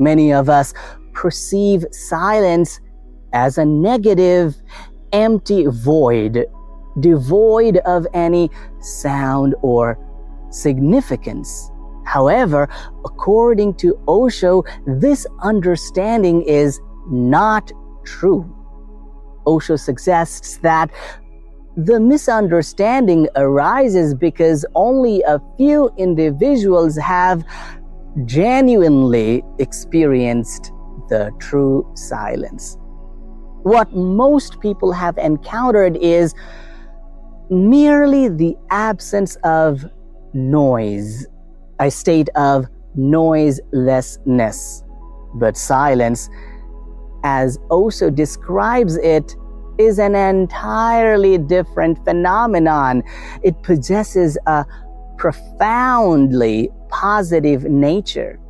Many of us perceive silence as a negative, empty void, devoid of any sound or significance. However, according to Osho, this understanding is not true. Osho suggests that the misunderstanding arises because only a few individuals have genuinely experienced the true silence. What most people have encountered is merely the absence of noise, a state of noiselessness. But silence, as Osho describes it, is an entirely different phenomenon. It possesses a profoundly positive nature.